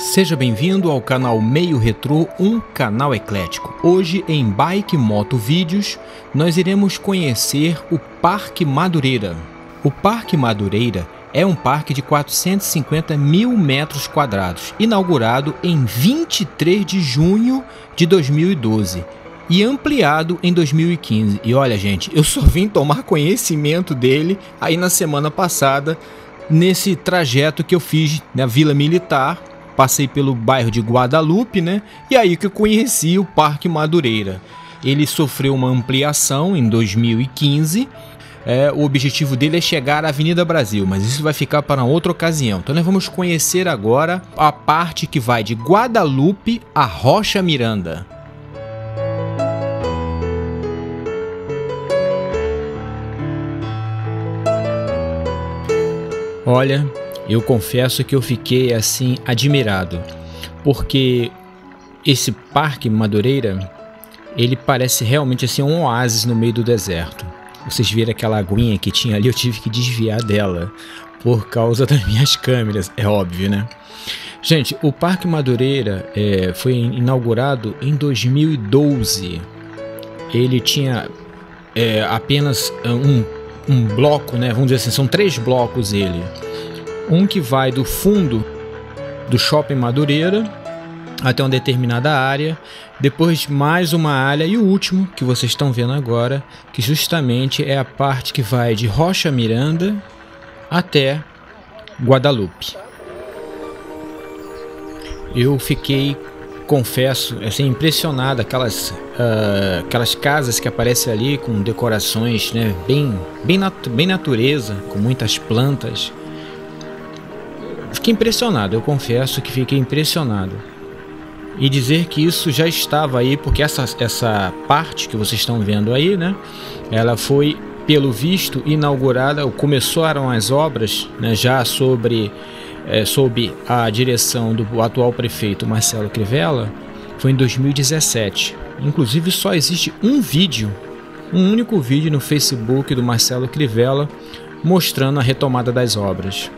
Seja bem-vindo ao canal Meio Retrô, um canal eclético. Hoje em Bike Moto Vídeos, nós iremos conhecer o Parque Madureira. O Parque Madureira é um parque de 450 mil metros quadrados, inaugurado em 23 de junho de 2012 e ampliado em 2015. E olha, gente, eu só vim tomar conhecimento dele aí na semana passada, nesse trajeto que eu fiz na Vila Militar passei pelo bairro de Guadalupe, né? E aí que eu conheci o Parque Madureira. Ele sofreu uma ampliação em 2015. É, o objetivo dele é chegar à Avenida Brasil, mas isso vai ficar para outra ocasião. Então nós vamos conhecer agora a parte que vai de Guadalupe a Rocha Miranda. Olha, eu confesso que eu fiquei assim admirado, porque esse parque Madureira, ele parece realmente assim um oásis no meio do deserto. Vocês viram aquela aguinha que tinha ali, eu tive que desviar dela por causa das minhas câmeras, é óbvio, né? Gente, o Parque Madureira é, foi inaugurado em 2012. Ele tinha é, apenas um, um bloco, né? Vamos dizer assim, são três blocos ele um que vai do fundo do shopping Madureira até uma determinada área, depois mais uma área e o último que vocês estão vendo agora, que justamente é a parte que vai de Rocha Miranda até Guadalupe. Eu fiquei, confesso, assim, impressionado aquelas, uh, aquelas casas que aparecem ali com decorações, né, bem, bem, nat bem natureza, com muitas plantas Fiquei impressionado, eu confesso que fiquei impressionado. E dizer que isso já estava aí, porque essa, essa parte que vocês estão vendo aí, né? Ela foi, pelo visto, inaugurada, começaram as obras né, já sobre, é, sob a direção do atual prefeito Marcelo Crivella, foi em 2017. Inclusive só existe um vídeo, um único vídeo no Facebook do Marcelo Crivella mostrando a retomada das obras.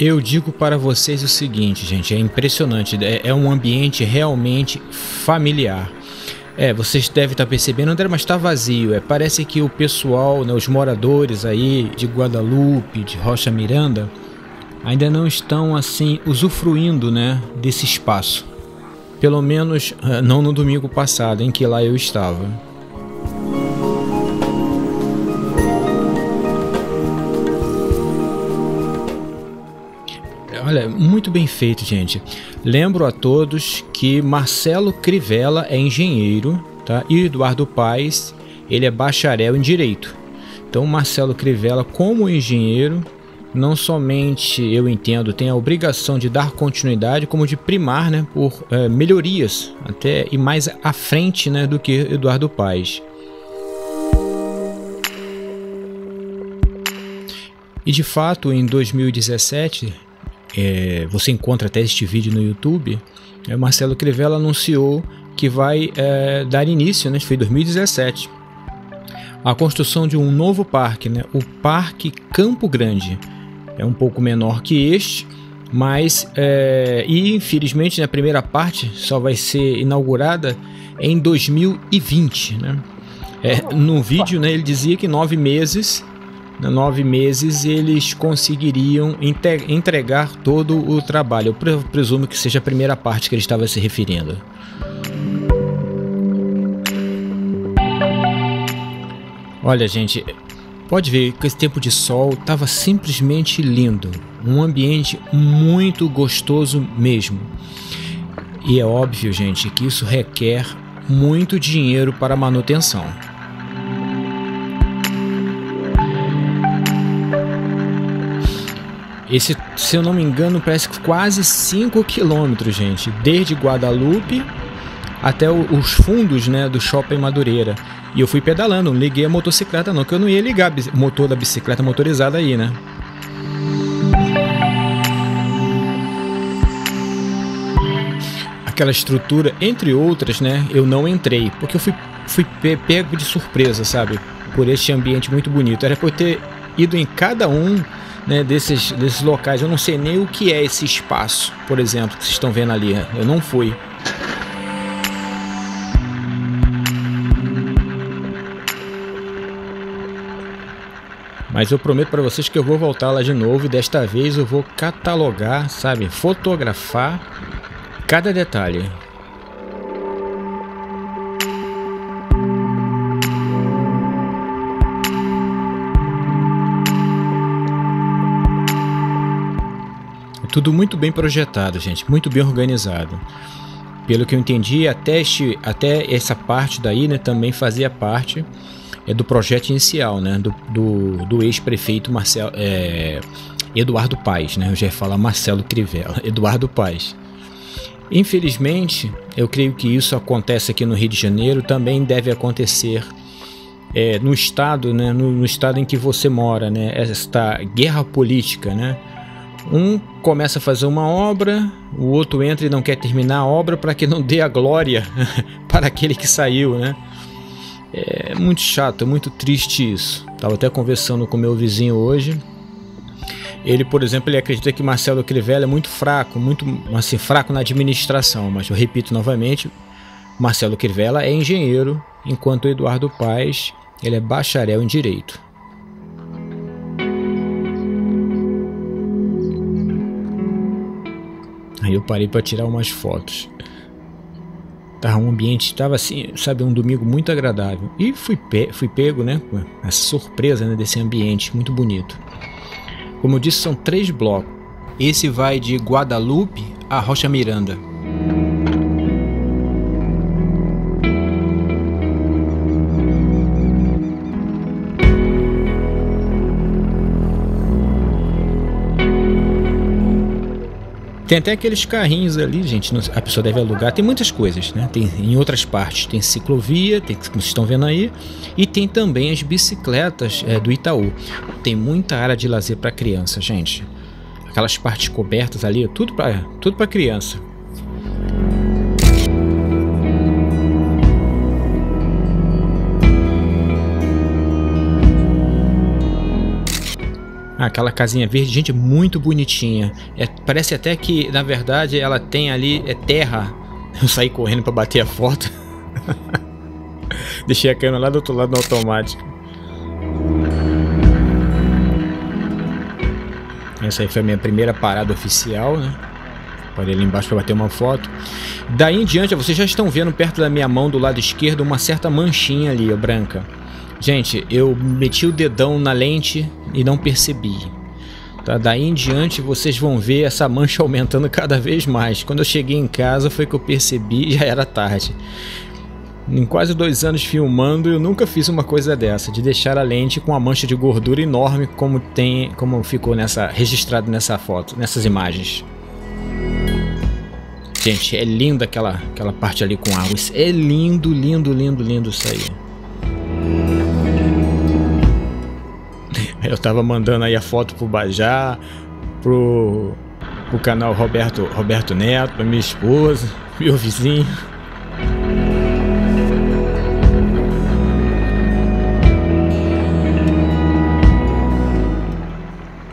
Eu digo para vocês o seguinte, gente, é impressionante, é, é um ambiente realmente familiar. É, vocês devem estar percebendo, André, mas está vazio. É, parece que o pessoal, né, os moradores aí de Guadalupe, de Rocha Miranda, ainda não estão assim usufruindo, né, desse espaço. Pelo menos eh, não no domingo passado, em que lá eu estava. Olha, muito bem feito, gente. Lembro a todos que Marcelo Crivella é engenheiro, tá? E Eduardo Paes, ele é bacharel em direito. Então, Marcelo Crivella, como engenheiro, não somente eu entendo tem a obrigação de dar continuidade, como de primar, né, por é, melhorias até e mais à frente, né, do que Eduardo Paes. E de fato, em 2017, é, você encontra até este vídeo no YouTube, é, Marcelo Crivella anunciou que vai é, dar início, né, foi em 2017, a construção de um novo parque, né, o Parque Campo Grande. É um pouco menor que este, mas é, e infelizmente né, primeira parte só vai ser inaugurada em 2020, né? É, no vídeo, né, ele dizia que nove meses nove meses eles conseguiriam entregar todo o trabalho. Eu presumo que seja a primeira parte que ele estava se referindo. Olha, gente, pode ver que esse tempo de sol estava simplesmente lindo, um ambiente muito gostoso mesmo. E é óbvio, gente, que isso requer muito dinheiro para manutenção. Esse, se eu não me engano, parece quase 5 quilômetros, gente, desde Guadalupe até os fundos, né, do Shopping Madureira. E eu fui pedalando, não liguei a motocicleta não, que eu não ia ligar o motor da bicicleta motorizada aí, né? Aquela estrutura, entre outras, né, eu não entrei, porque eu fui, fui pego de surpresa, sabe? Por este ambiente muito bonito. Era eu ter ido em cada um né, desses, desses locais. Eu não sei nem o que é esse espaço, por exemplo, que vocês estão vendo ali. Eu não fui. Mas eu prometo para vocês que eu vou voltar lá de novo e desta vez eu vou catalogar, sabe, fotografar cada detalhe. Tudo muito bem projetado, gente, muito bem organizado. Pelo que eu entendi, até, este, até essa parte daí né, também fazia parte é, do projeto inicial, né, do, do, do ex-prefeito Marcelo, é, Eduardo Paes. Né, eu já ia falar Marcelo Crivella, Eduardo Paes. Infelizmente, eu creio que isso acontece aqui no Rio de Janeiro, também deve acontecer é, no estado, né, no, no, estado em que você mora, né, esta guerra política, né, um começa a fazer uma obra, o outro entra e não quer terminar a obra para que não dê a glória para aquele que saiu, né? É muito chato, é muito triste isso. Tava até conversando com meu vizinho hoje. Ele, por exemplo, ele acredita que Marcelo Crivella é muito fraco, muito assim fraco na administração, mas eu repito novamente, Marcelo Crivella é engenheiro, enquanto Eduardo Paes, ele é bacharel em direito. Eu parei para tirar umas fotos. Tava um ambiente, tava assim, sabe, um domingo muito agradável. E fui, pe fui pego, né, com a surpresa né, desse ambiente muito bonito. Como eu disse, são três blocos. Esse vai de Guadalupe a Rocha Miranda. Tem até aqueles carrinhos ali, gente, a pessoa deve alugar. Tem muitas coisas, né? Tem em outras partes, tem ciclovia, tem, como vocês estão vendo aí, e tem também as bicicletas é, do Itaú. Tem muita área de lazer para criança, gente. Aquelas partes cobertas ali, tudo para tudo para criança. Aquela casinha verde, gente, muito bonitinha. É, parece até que, na verdade, ela tem ali é terra. Eu saí correndo para bater a foto. Deixei a câmera lá do outro lado no automático. Essa aí foi a minha primeira parada oficial, né? Parei ali embaixo para bater uma foto. Daí em diante, vocês já estão vendo perto da minha mão do lado esquerdo uma certa manchinha ali, branca. Gente, eu meti o dedão na lente e não percebi. Tá? Daí em diante vocês vão ver essa mancha aumentando cada vez mais. Quando eu cheguei em casa foi que eu percebi já era tarde. Em quase dois anos filmando, eu nunca fiz uma coisa dessa, de deixar a lente com uma mancha de gordura enorme como tem, como ficou nessa registrado nessa foto, nessas imagens. Gente, é linda aquela, aquela parte ali com água. É lindo, lindo, lindo, lindo isso aí. Eu tava mandando aí a foto pro Bajá, pro, pro canal Roberto, Roberto Neto, pra minha esposa, meu vizinho.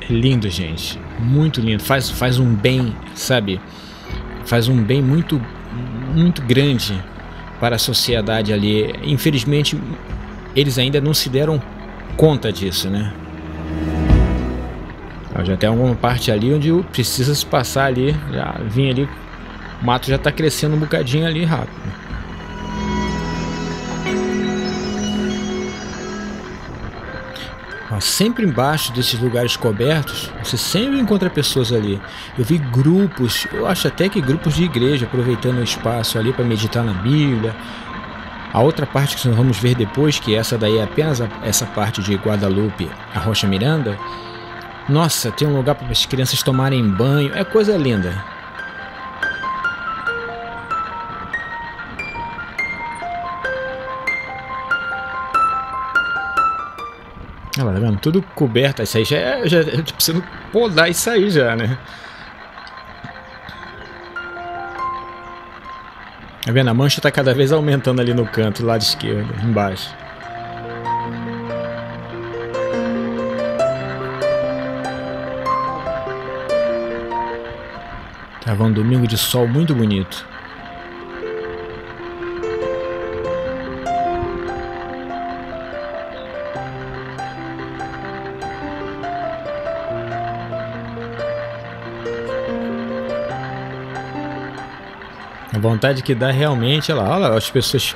É lindo, gente. Muito lindo. Faz, faz um bem, sabe? Faz um bem muito, muito grande para a sociedade ali. Infelizmente, eles ainda não se deram conta disso, né? Já tem alguma parte ali onde precisa se passar ali. Já vim ali. O mato já está crescendo um bocadinho ali rápido. sempre embaixo desses lugares cobertos, você sempre encontra pessoas ali. Eu vi grupos, eu acho até que grupos de igreja aproveitando o espaço ali para meditar na Bíblia. A outra parte que nós vamos ver depois, que essa daí é apenas essa parte de Guadalupe, a Rocha Miranda, nossa, tem um lugar para as crianças tomarem banho. É coisa linda. Olha lá, tá vendo? Tudo coberto. Isso aí já é. Já, eu tô precisando podar isso aí já, né? Tá vendo? A mancha tá cada vez aumentando ali no canto, lado esquerdo, embaixo. Tava um domingo de sol muito bonito. A vontade que dá realmente, olha lá, olha lá as pessoas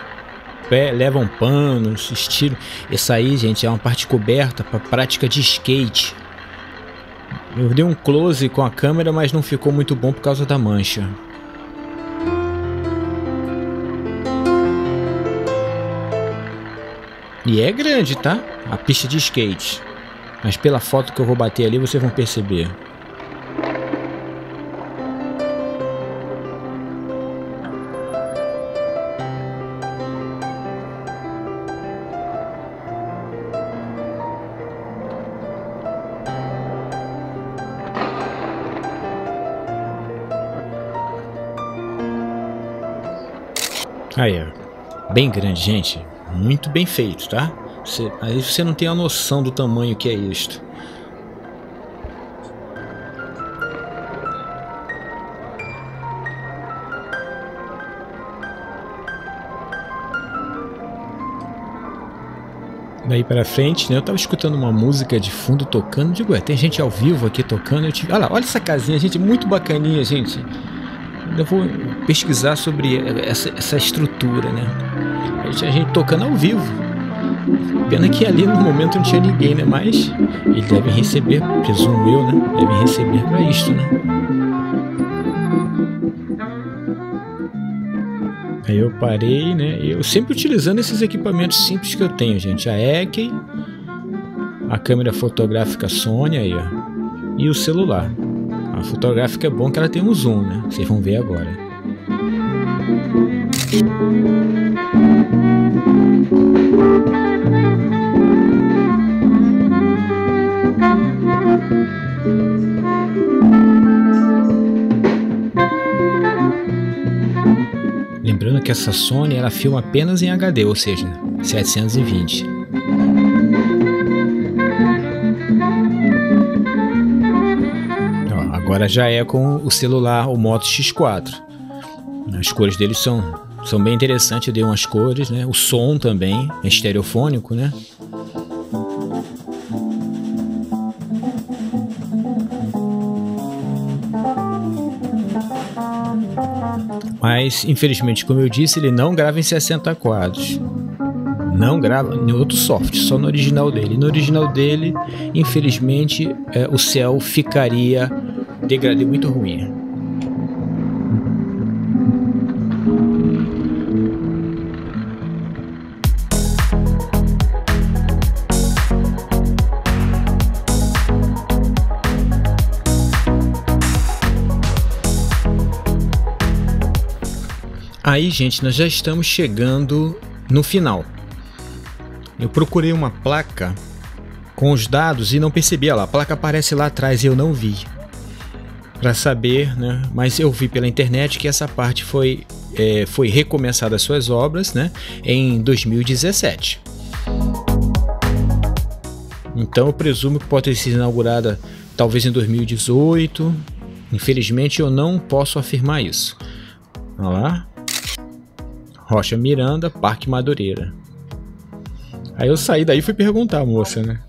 levam panos, estiram. Essa aí, gente, é uma parte coberta para prática de skate. Eu dei um close com a câmera, mas não ficou muito bom por causa da mancha. E é grande, tá? A pista de skate. Mas pela foto que eu vou bater ali, vocês vão perceber. Aí, ó. Bem grande, gente. Muito bem feito, tá? Você, aí você não tem a noção do tamanho que é isto. Daí para frente, né? Eu tava escutando uma música de fundo tocando. Digo, ué, tem gente ao vivo aqui tocando. Eu tive... Olha lá, olha essa casinha, gente, muito bacaninha, gente. Eu vou pesquisar sobre essa, essa estrutura, né? A gente, a gente tocando ao vivo. Pena que ali no momento não tinha ninguém, né? Mas eles devem receber, presumo eu, né? Devem receber para isto, né? Aí eu parei, né? Eu sempre utilizando esses equipamentos simples que eu tenho, gente. A Ekey, a câmera fotográfica Sony aí, ó, e o celular. A fotográfica é bom que ela tem um zoom, né? Vocês vão ver agora. Lembrando que essa Sony ela filma apenas em HD, ou seja, 720. Agora já é com o celular, o Moto X4. As cores deles são, são bem interessantes, eu umas cores, né? O som também é estereofônico, né? Mas, infelizmente, como eu disse, ele não grava em 60 quadros. Não grava em outro software, só no original dele. No original dele, infelizmente, é, o céu ficaria degradê muito ruim. Aí, gente, nós já estamos chegando no final. Eu procurei uma placa com os dados e não percebi. Olha lá, a placa aparece lá atrás e eu não vi para saber, né? Mas eu vi pela internet que essa parte foi é, foi recomeçada as suas obras, né? Em 2017. Então eu presumo que pode ter sido inaugurada talvez em 2018. Infelizmente eu não posso afirmar isso. Olha lá. Rocha Miranda, Parque Madureira. Aí eu saí daí e fui perguntar à moça, né?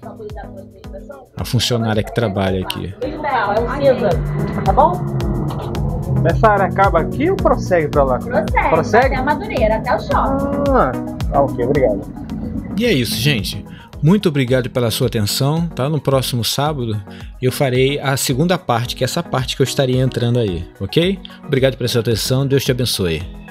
A funcionária que trabalha aqui. É tá bom? Essa área acaba aqui ou prossegue pra lá? Prossegue, prossegue? até a Madureira, até o shopping. Ah, ah, ok, obrigado. E é isso, gente. Muito obrigado pela sua atenção, tá? No próximo sábado eu farei a segunda parte, que é essa parte que eu estaria entrando aí, ok? Obrigado pela sua atenção, Deus te abençoe.